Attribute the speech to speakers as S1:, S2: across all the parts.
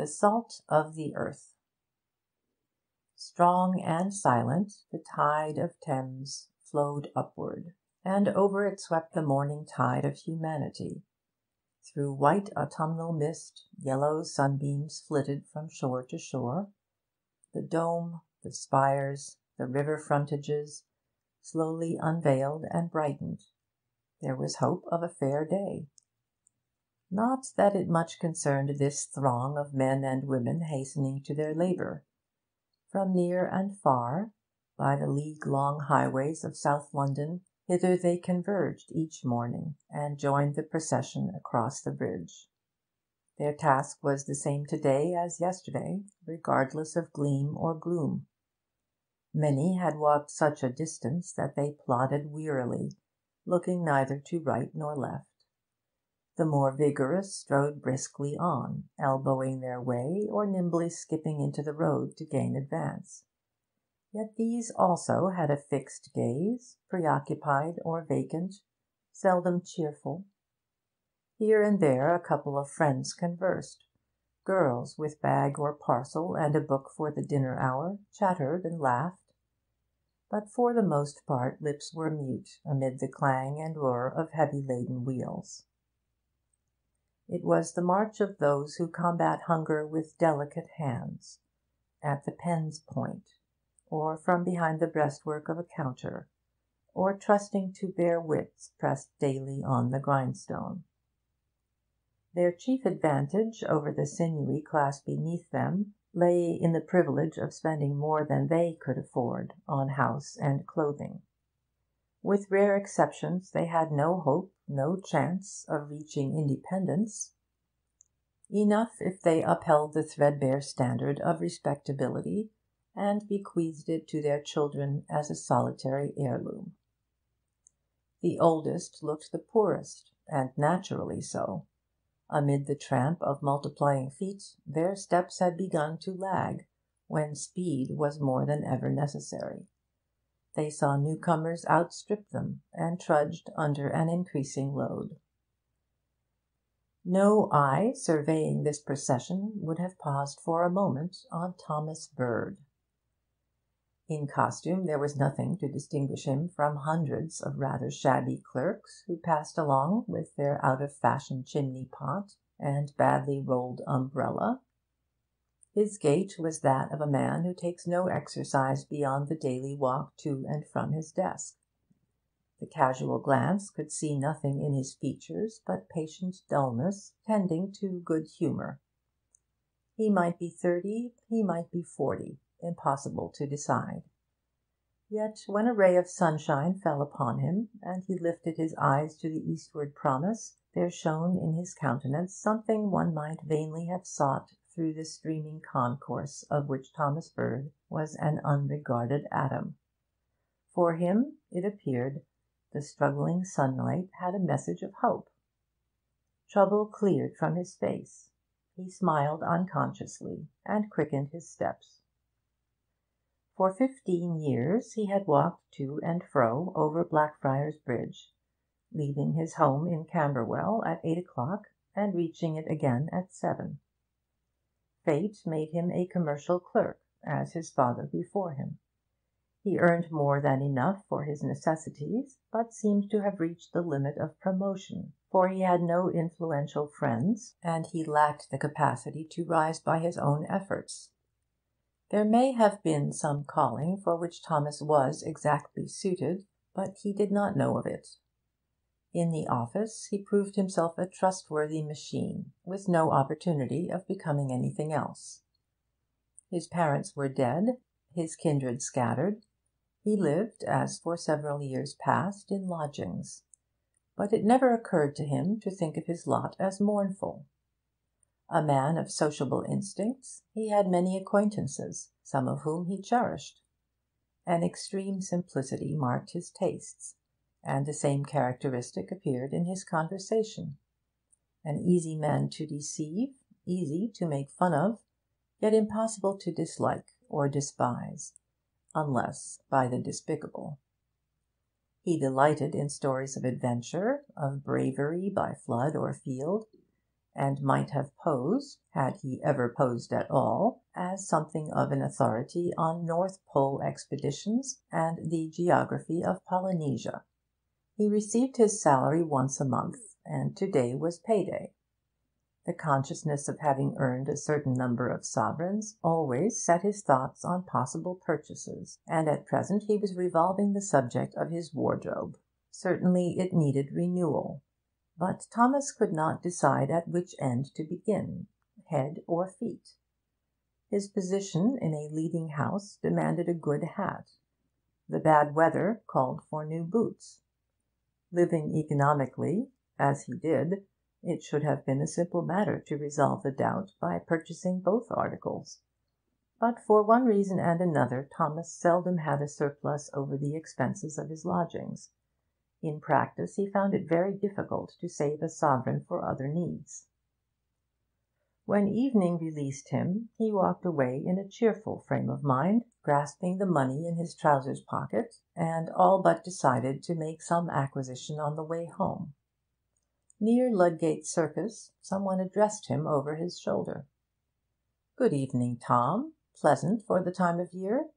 S1: THE SALT OF THE EARTH Strong and silent the tide of Thames flowed upward, and over it swept the morning tide of humanity. Through white autumnal mist yellow sunbeams flitted from shore to shore. The dome, the spires, the river frontages, slowly unveiled and brightened. There was hope of a fair day. Not that it much concerned this throng of men and women hastening to their labour. From near and far, by the league long highways of South London, hither they converged each morning, and joined the procession across the bridge. Their task was the same to day as yesterday, regardless of gleam or gloom. Many had walked such a distance that they plodded wearily, looking neither to right nor left. The more vigorous strode briskly on, elbowing their way, or nimbly skipping into the road to gain advance. Yet these also had a fixed gaze, preoccupied or vacant, seldom cheerful. Here and there a couple of friends conversed; girls with bag or parcel and a book for the dinner hour chattered and laughed; but for the most part lips were mute amid the clang and roar of heavy laden wheels. It was the march of those who combat hunger with delicate hands, at the pen's point, or from behind the breastwork of a counter, or trusting to bare wits pressed daily on the grindstone. Their chief advantage over the sinewy class beneath them lay in the privilege of spending more than they could afford on house and clothing. With rare exceptions, they had no hope, no chance, of reaching independence. Enough if they upheld the threadbare standard of respectability, and bequeathed it to their children as a solitary heirloom. The oldest looked the poorest, and naturally so. Amid the tramp of multiplying feet, their steps had begun to lag, when speed was more than ever necessary. They saw newcomers outstrip them, and trudged under an increasing load. No eye surveying this procession would have paused for a moment on Thomas Bird. In costume there was nothing to distinguish him from hundreds of rather shabby clerks who passed along with their out of fashion chimney pot and badly rolled umbrella. His gait was that of a man who takes no exercise beyond the daily walk to and from his desk. The casual glance could see nothing in his features but patient dulness tending to good humour. He might be thirty, he might be forty, impossible to decide. Yet when a ray of sunshine fell upon him, and he lifted his eyes to the eastward promise, there shone in his countenance something one might vainly have sought through the streaming concourse of which Thomas Bird was an unregarded atom. For him, it appeared, the struggling sunlight had a message of hope. Trouble cleared from his face; he smiled unconsciously, and quickened his steps. For fifteen years he had walked to and fro over Blackfriars Bridge, leaving his home in Camberwell at eight o'clock and reaching it again at seven. Fate made him a commercial clerk, as his father before him. He earned more than enough for his necessities, but seemed to have reached the limit of promotion, for he had no influential friends, and he lacked the capacity to rise by his own efforts. There may have been some calling for which Thomas was exactly suited, but he did not know of it. In the office he proved himself a trustworthy machine, with no opportunity of becoming anything else. His parents were dead, his kindred scattered; he lived, as for several years past, in lodgings. But it never occurred to him to think of his lot as mournful. A man of sociable instincts, he had many acquaintances, some of whom he cherished. An extreme simplicity marked his tastes and the same characteristic appeared in his conversation. An easy man to deceive, easy to make fun of, yet impossible to dislike or despise, unless by the despicable. He delighted in stories of adventure, of bravery by flood or field, and might have posed, had he ever posed at all, as something of an authority on North Pole expeditions and the geography of Polynesia. He received his salary once a month, and to day was pay day. The consciousness of having earned a certain number of sovereigns always set his thoughts on possible purchases, and at present he was revolving the subject of his wardrobe. Certainly it needed renewal. But Thomas could not decide at which end to begin, head or feet. His position in a leading house demanded a good hat; the bad weather called for new boots. Living economically, as he did, it should have been a simple matter to resolve the doubt by purchasing both articles. But for one reason and another Thomas seldom had a surplus over the expenses of his lodgings. In practice he found it very difficult to save a sovereign for other needs. When evening released him, he walked away in a cheerful frame of mind, grasping the money in his trousers pocket, and all but decided to make some acquisition on the way home. Near Ludgate Circus some one addressed him over his shoulder. 'Good evening, Tom. Pleasant for the time of year?'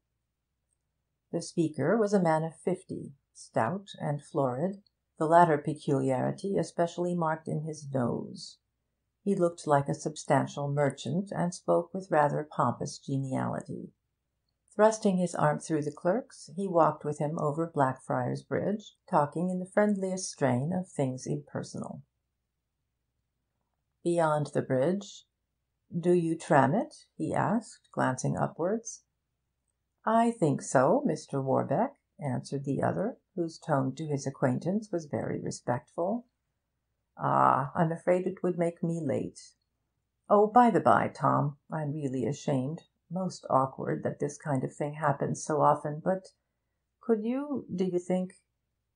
S1: The speaker was a man of fifty, stout and florid, the latter peculiarity especially marked in his nose. He looked like a substantial merchant, and spoke with rather pompous geniality. Thrusting his arm through the clerk's, he walked with him over Blackfriars Bridge, talking in the friendliest strain of things impersonal. Beyond the bridge 'Do you tram it?' he asked, glancing upwards. 'I think so, Mr. Warbeck,' answered the other, whose tone to his acquaintance was very respectful. 'Ah, I'm afraid it would make me late. Oh, by the bye, Tom, I'm really ashamed most awkward that this kind of thing happens so often but could you, do you think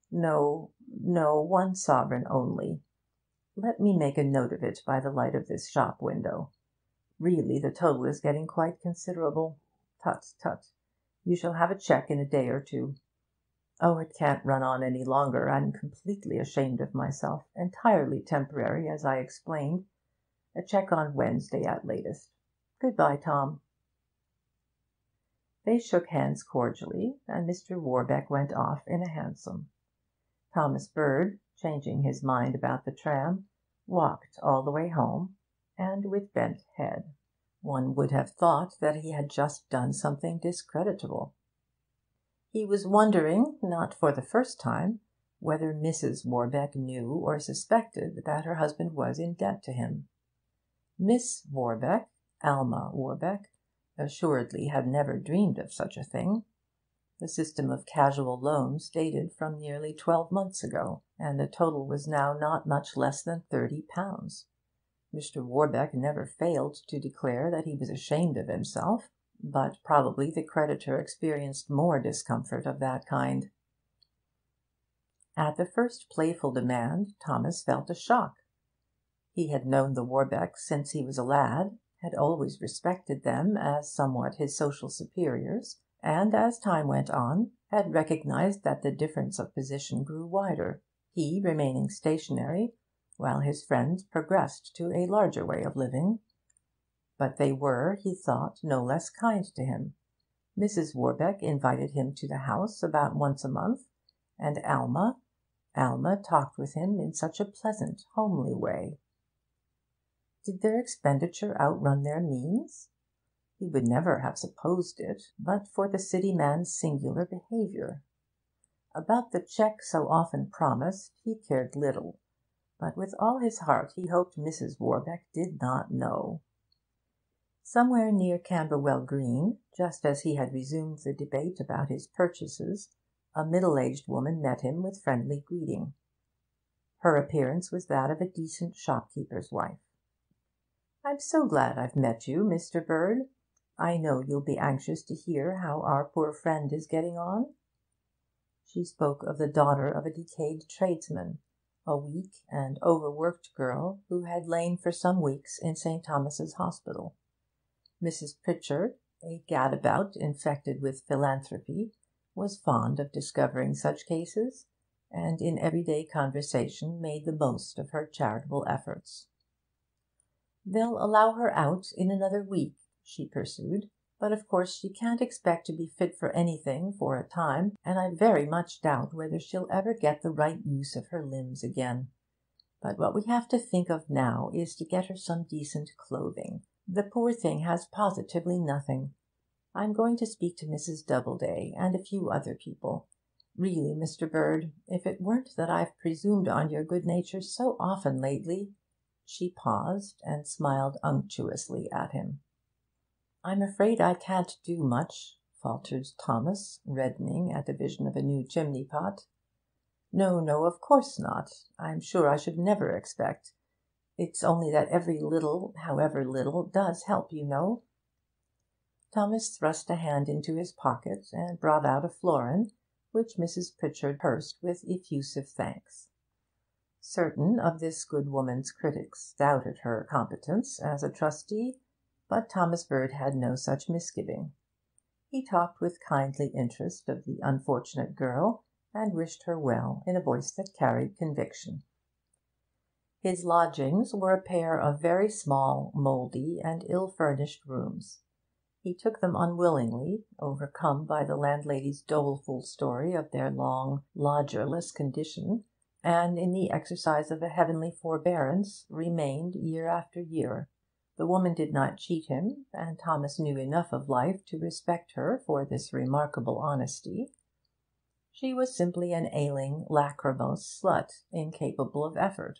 S1: no, no, one sovereign only let me make a note of it by the light of this shop window. Really, the total is getting quite considerable. Tut, tut! You shall have a cheque in a day or two. Oh, it can't run on any longer. I'm completely ashamed of myself. Entirely temporary, as I explained. A cheque on Wednesday at latest. Good bye, Tom.' They shook hands cordially, and Mr. Warbeck went off in a hansom. Thomas Bird, changing his mind about the tram, walked all the way home, and with bent head. One would have thought that he had just done something discreditable. He was wondering, not for the first time, whether Mrs. Warbeck knew or suspected that her husband was in debt to him. Miss Warbeck, Alma Warbeck, assuredly had never dreamed of such a thing. The system of casual loans dated from nearly twelve months ago, and the total was now not much less than thirty pounds. Mr. Warbeck never failed to declare that he was ashamed of himself, but probably the creditor experienced more discomfort of that kind. At the first playful demand Thomas felt a shock. He had known the Warbecks since he was a lad, had always respected them as somewhat his social superiors and as time went on had recognised that the difference of position grew wider, he remaining stationary, while his friends progressed to a larger way of living. But they were, he thought, no less kind to him. Mrs. Warbeck invited him to the house about once a month, and Alma Alma talked with him in such a pleasant, homely way. Did their expenditure outrun their means? He would never have supposed it, but for the City man's singular behaviour. About the cheque so often promised he cared little, but with all his heart he hoped Mrs. Warbeck did not know. Somewhere near Camberwell Green, just as he had resumed the debate about his purchases, a middle aged woman met him with friendly greeting. Her appearance was that of a decent shopkeeper's wife. 'I'm so glad I've met you, Mr. Bird. I know you'll be anxious to hear how our poor friend is getting on.' She spoke of the daughter of a decayed tradesman, a weak and overworked girl who had lain for some weeks in St. Thomas's Hospital. Mrs. Pritchard, a gadabout infected with philanthropy, was fond of discovering such cases, and in everyday conversation made the most of her charitable efforts. 'They'll allow her out in another week,' she pursued, 'but of course she can't expect to be fit for anything for a time, and I very much doubt whether she'll ever get the right use of her limbs again. But what we have to think of now is to get her some decent clothing. The poor thing has positively nothing. I'm going to speak to Mrs. Doubleday, and a few other people. Really, Mr. Bird, if it weren't that I've presumed on your good nature so often lately ' She paused, and smiled unctuously at him. 'I'm afraid I can't do much,' faltered Thomas, reddening at the vision of a new chimney pot. 'No, no, of course not. I'm sure I should never expect. It's only that every little, however little, does help, you know.' Thomas thrust a hand into his pocket and brought out a florin, which Mrs. Pritchard pursed with effusive thanks. Certain of this good woman's critics doubted her competence as a trustee, but Thomas Bird had no such misgiving. He talked with kindly interest of the unfortunate girl, and wished her well in a voice that carried conviction. His lodgings were a pair of very small, mouldy, and ill furnished rooms. He took them unwillingly, overcome by the landlady's doleful story of their long lodgerless condition, and, in the exercise of a heavenly forbearance, remained year after year. The woman did not cheat him, and Thomas knew enough of life to respect her for this remarkable honesty. She was simply an ailing, lachrymose slut, incapable of effort.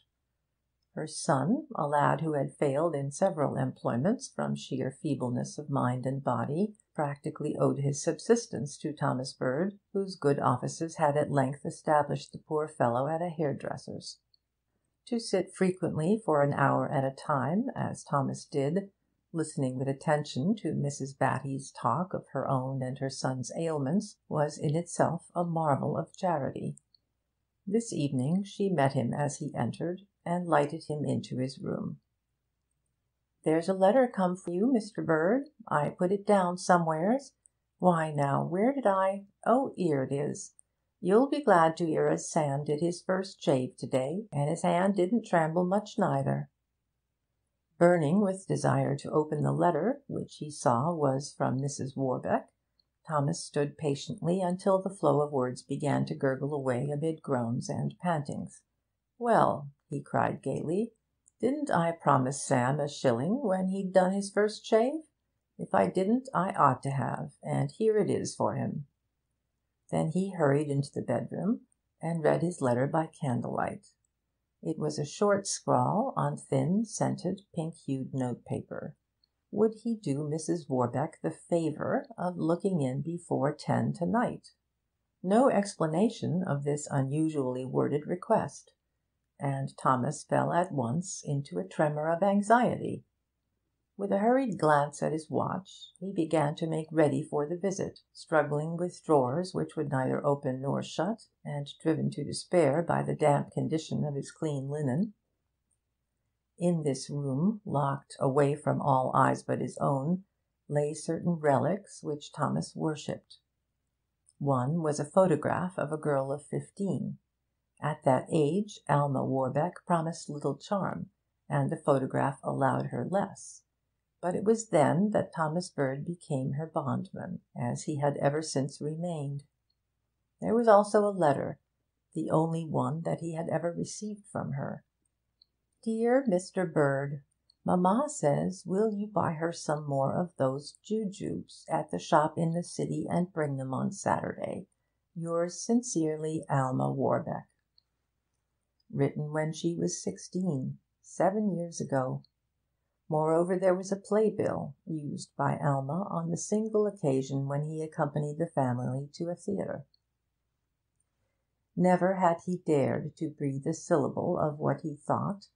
S1: Her son, a lad who had failed in several employments from sheer feebleness of mind and body, practically owed his subsistence to Thomas Bird, whose good offices had at length established the poor fellow at a hairdresser's. To sit frequently for an hour at a time, as Thomas did, listening with attention to Mrs. Batty's talk of her own and her son's ailments, was in itself a marvel of charity. This evening she met him as he entered, and lighted him into his room. 'There's a letter come for you, Mr. Bird. I put it down somewheres. Why, now, where did I oh, 'ere it is. You'll be glad to 'ear as Sam did his first shave to day, and his hand didn't tremble much neither.' Burning with desire to open the letter, which he saw was from Mrs. Warbeck, Thomas stood patiently until the flow of words began to gurgle away amid groans and pantings. 'Well,' he cried gaily. 'Didn't I promise Sam a shilling when he'd done his first shave? If I didn't, I ought to have, and here it is for him.' Then he hurried into the bedroom, and read his letter by candlelight. It was a short scrawl on thin, scented, pink hued notepaper. Would he do Mrs. Warbeck the favour of looking in before ten to night? No explanation of this unusually worded request and Thomas fell at once into a tremor of anxiety. With a hurried glance at his watch, he began to make ready for the visit, struggling with drawers which would neither open nor shut, and driven to despair by the damp condition of his clean linen. In this room, locked away from all eyes but his own, lay certain relics which Thomas worshipped. One was a photograph of a girl of fifteen. At that age Alma Warbeck promised little charm, and the photograph allowed her less. But it was then that Thomas Bird became her bondman, as he had ever since remained. There was also a letter, the only one that he had ever received from her. 'Dear Mr. Bird, Mamma says will you buy her some more of those jujubes at the shop in the City and bring them on Saturday. Yours sincerely, Alma Warbeck.' Written when she was sixteen, seven years ago. Moreover, there was a playbill, used by Alma on the single occasion when he accompanied the family to a theatre. Never had he dared to breathe a syllable of what he thought,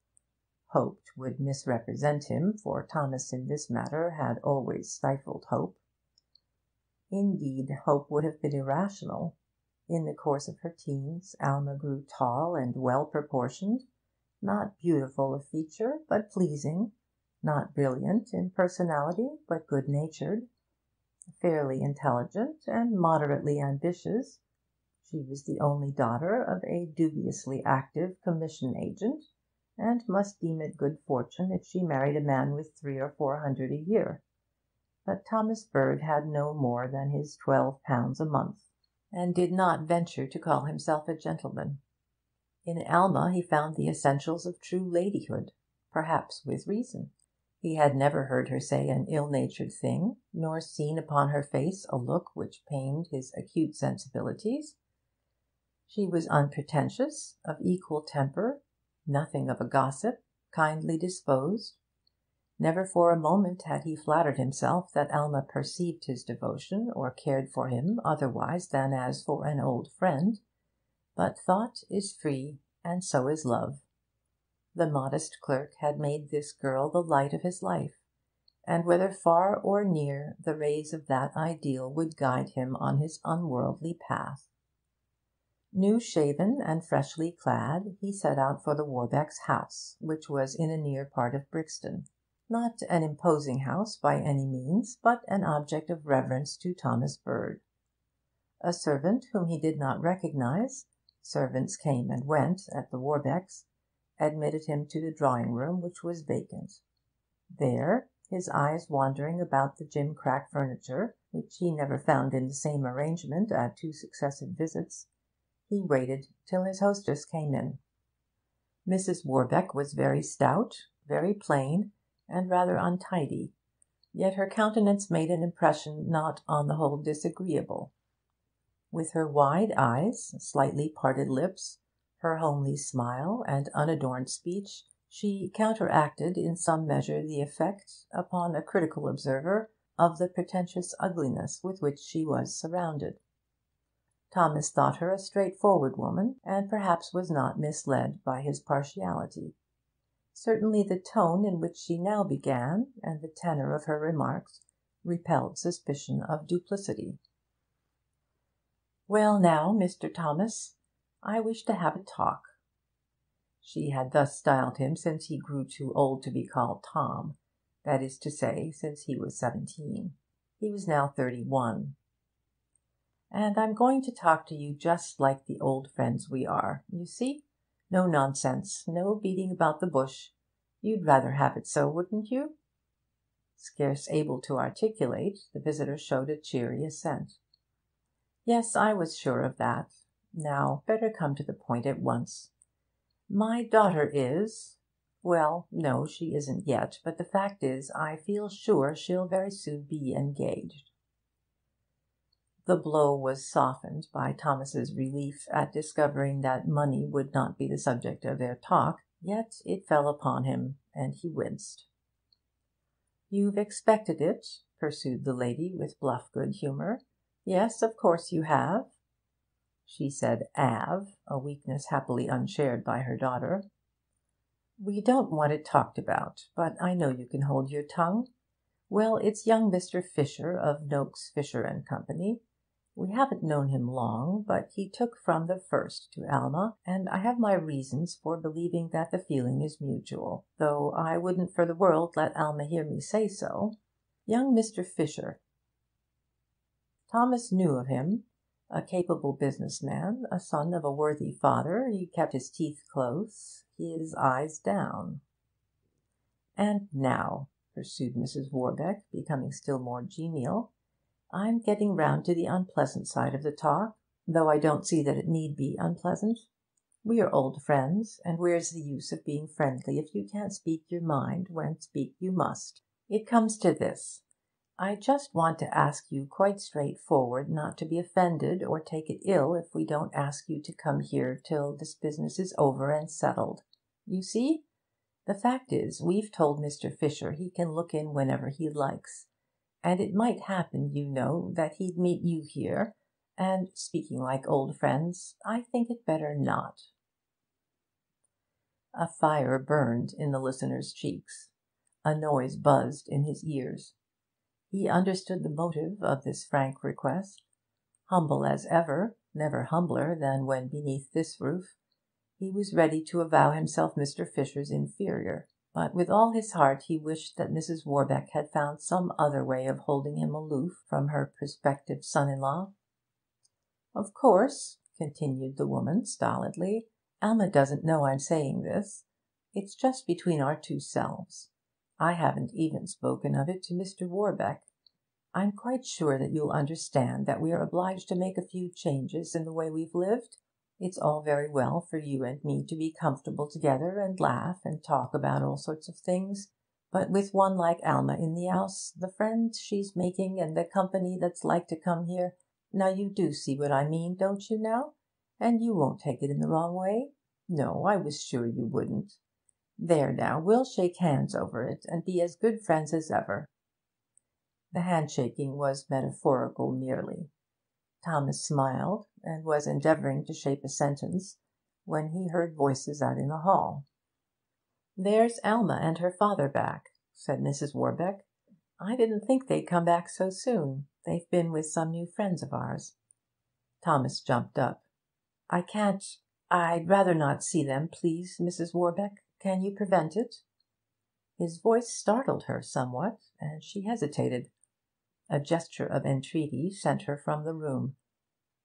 S1: hoped would misrepresent him, for Thomas in this matter had always stifled hope. Indeed, hope would have been irrational. In the course of her teens Alma grew tall and well proportioned, not beautiful of feature, but pleasing, not brilliant in personality, but good natured, fairly intelligent, and moderately ambitious. She was the only daughter of a dubiously active commission agent, and must deem it good fortune if she married a man with three or four hundred a year. But Thomas Bird had no more than his twelve pounds a month, and did not venture to call himself a gentleman. In Alma he found the essentials of true ladyhood, perhaps with reason. He had never heard her say an ill natured thing, nor seen upon her face a look which pained his acute sensibilities. She was unpretentious, of equal temper, nothing of a gossip, kindly disposed. Never for a moment had he flattered himself that Alma perceived his devotion or cared for him otherwise than as for an old friend. But thought is free, and so is love. The modest clerk had made this girl the light of his life, and whether far or near, the rays of that ideal would guide him on his unworldly path. New shaven and freshly clad, he set out for the Warbecks' house, which was in a near part of Brixton. Not an imposing house by any means, but an object of reverence to Thomas Bird. A servant whom he did not recognise servants came and went at the Warbecks admitted him to the drawing room, which was vacant. There, his eyes wandering about the gimcrack furniture, which he never found in the same arrangement at two successive visits, he waited till his hostess came in. Mrs. Warbeck was very stout, very plain, and rather untidy, yet her countenance made an impression not on the whole disagreeable. With her wide eyes, slightly parted lips, her homely smile, and unadorned speech, she counteracted in some measure the effect, upon a critical observer, of the pretentious ugliness with which she was surrounded. Thomas thought her a straightforward woman, and perhaps was not misled by his partiality. Certainly the tone in which she now began, and the tenor of her remarks, repelled suspicion of duplicity. 'Well, now, Mr. Thomas, I wish to have a talk.' She had thus styled him since he grew too old to be called Tom, that is to say, since he was seventeen. He was now thirty one and I'm going to talk to you just like the old friends we are. You see? No nonsense, no beating about the bush. You'd rather have it so, wouldn't you?' Scarce able to articulate, the visitor showed a cheery assent. 'Yes, I was sure of that. Now, better come to the point at once. My daughter is well, no, she isn't yet, but the fact is, I feel sure she'll very soon be engaged. The blow was softened by Thomas's relief at discovering that money would not be the subject of their talk, yet it fell upon him, and he winced. 'You've expected it,' pursued the lady with bluff good humour. 'Yes, of course you have.' She said. said 'ave,' a weakness happily unshared by her daughter. 'We don't want it talked about, but I know you can hold your tongue. Well, it's young Mr. Fisher, of Noakes, Fisher and Company. We haven't known him long, but he took from the first to Alma, and I have my reasons for believing that the feeling is mutual, though I wouldn't for the world let Alma hear me say so. Young Mr. Fisher Thomas knew of him. A capable business man, a son of a worthy father, he kept his teeth close, his eyes down. And now,' pursued Mrs. Warbeck, becoming still more genial, I'm getting round to the unpleasant side of the talk, though I don't see that it need be unpleasant. We are old friends, and where's the use of being friendly if you can't speak your mind when speak you must? It comes to this. I just want to ask you quite straightforward not to be offended or take it ill if we don't ask you to come here till this business is over and settled. You see? The fact is, we've told Mr. Fisher he can look in whenever he likes and it might happen, you know, that he'd meet you here, and, speaking like old friends, I think it better not.' A fire burned in the listener's cheeks. A noise buzzed in his ears. He understood the motive of this frank request. Humble as ever, never humbler than when beneath this roof, he was ready to avow himself Mr. Fisher's inferior. But with all his heart he wished that Mrs. Warbeck had found some other way of holding him aloof from her prospective son in law. 'Of course,' continued the woman stolidly, 'Alma doesn't know I'm saying this. It's just between our two selves. I haven't even spoken of it to Mr. Warbeck. I'm quite sure that you'll understand that we're obliged to make a few changes in the way we've lived. It's all very well for you and me to be comfortable together, and laugh and talk about all sorts of things, but with one like Alma in the 'ouse, the friends she's making, and the company that's like to come here now you do see what I mean, don't you now? And you won't take it in the wrong way? No, I was sure you wouldn't. There now, we'll shake hands over it, and be as good friends as ever.' The handshaking was metaphorical merely. Thomas smiled, and was endeavouring to shape a sentence, when he heard voices out in the hall. 'There's Alma and her father back,' said Mrs. Warbeck. 'I didn't think they'd come back so soon. They've been with some new friends of ours.' Thomas jumped up. 'I can't I'd rather not see them, please, Mrs. Warbeck. Can you prevent it?' His voice startled her somewhat, and she hesitated. A gesture of entreaty sent her from the room.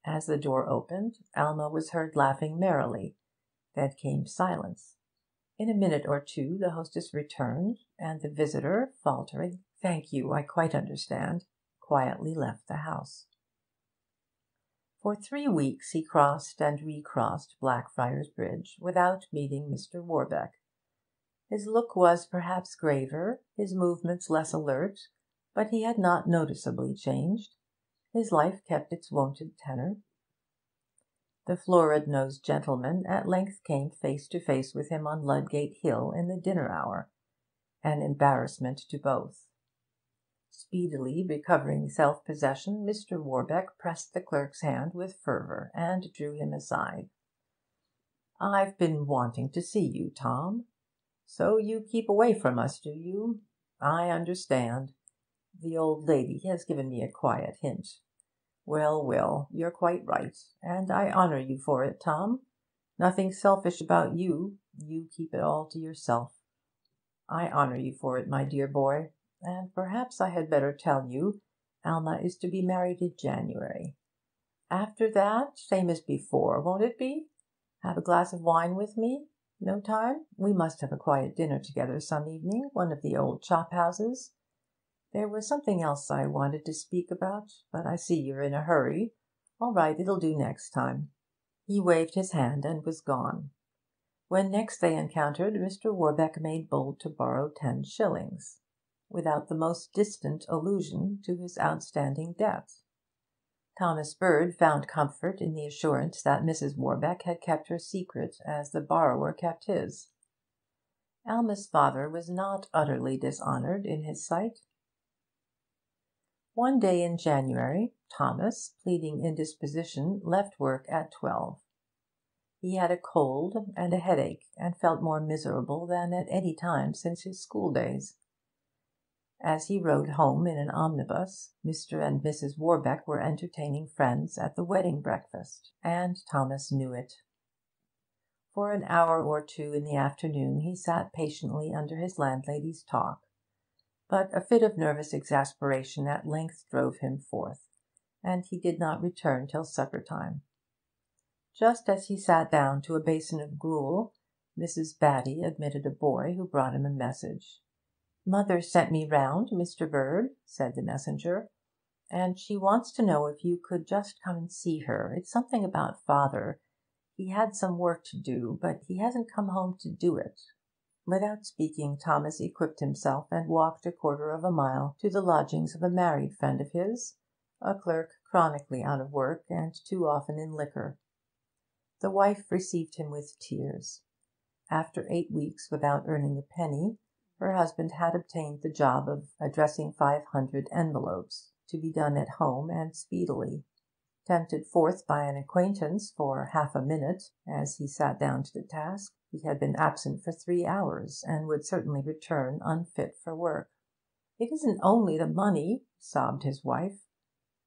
S1: As the door opened, Alma was heard laughing merrily. Then came silence. In a minute or two the hostess returned, and the visitor, faltering 'Thank you, I quite understand,' quietly left the house. For three weeks he crossed and recrossed Blackfriars Bridge without meeting Mr. Warbeck. His look was perhaps graver, his movements less alert, but he had not noticeably changed. His life kept its wonted tenor. The florid nosed gentleman at length came face to face with him on Ludgate Hill in the dinner hour, an embarrassment to both. Speedily recovering self possession, Mr. Warbeck pressed the clerk's hand with fervour, and drew him aside. 'I've been wanting to see you, Tom. So you keep away from us, do you? I understand. The old lady has given me a quiet hint. Well, well, you're quite right, and I honour you for it, Tom. Nothing selfish about you; you keep it all to yourself. I honour you for it, my dear boy. And perhaps I had better tell you, Alma is to be married in January. After that, same as before, won't it be? Have a glass of wine with me? No time? We must have a quiet dinner together some evening, one of the old chop houses. There was something else I wanted to speak about, but I see you're in a hurry. All right, it'll do next time.' He waved his hand and was gone. When next they encountered, Mr. Warbeck made bold to borrow ten shillings without the most distant allusion to his outstanding debt. Thomas Bird found comfort in the assurance that Mrs. Warbeck had kept her secret as the borrower kept his. Alma's father was not utterly dishonoured in his sight. One day in January, Thomas, pleading indisposition, left work at twelve. He had a cold and a headache, and felt more miserable than at any time since his schooldays. As he rode home in an omnibus, Mr. and Mrs. Warbeck were entertaining friends at the wedding breakfast, and Thomas knew it. For an hour or two in the afternoon he sat patiently under his landlady's talk, but a fit of nervous exasperation at length drove him forth, and he did not return till supper time. Just as he sat down to a basin of gruel, Mrs. Batty admitted a boy who brought him a message. 'Mother sent me round, Mr. Bird,' said the messenger, 'and she wants to know if you could just come and see her. It's something about father. He had some work to do, but he hasn't come home to do it.' Without speaking, Thomas equipped himself and walked a quarter of a mile to the lodgings of a married friend of his, a clerk chronically out of work and too often in liquor. The wife received him with tears. After eight weeks without earning a penny, her husband had obtained the job of addressing five hundred envelopes, to be done at home and speedily. Tempted forth by an acquaintance for half a minute, as he sat down to the task, he had been absent for three hours, and would certainly return unfit for work. 'It isn't only the money,' sobbed his wife,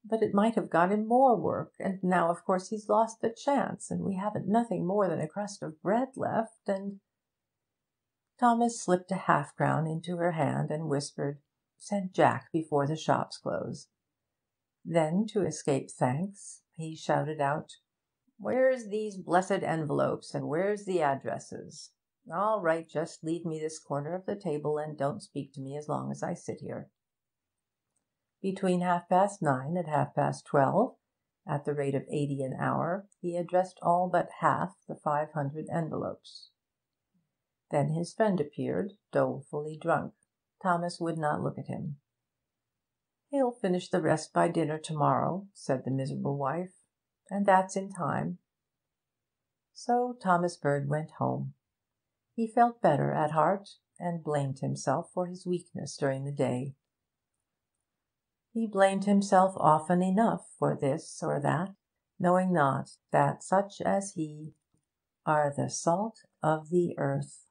S1: 'but it might have got him more work, and now of course he's lost the chance, and we haven't nothing more than a crust of bread left, and Thomas slipped a half crown into her hand and whispered, 'Send Jack before the shops close.' Then, to escape thanks, he shouted out, 'Where's these blessed envelopes, and where's the addresses? All right, Just leave me this corner of the table, and don't speak to me as long as I sit here.' Between half past nine and half past twelve, at the rate of eighty an hour, he addressed all but half the five hundred envelopes. Then his friend appeared, dolefully drunk. Thomas would not look at him. 'He'll finish the rest by dinner to morrow,' said the miserable wife, 'and that's in time.' So Thomas Bird went home. He felt better at heart, and blamed himself for his weakness during the day. He blamed himself often enough for this or that, knowing not that such as he are the salt of the earth.